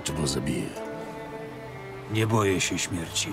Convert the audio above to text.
czy go zabiję. Nie boję się śmierci.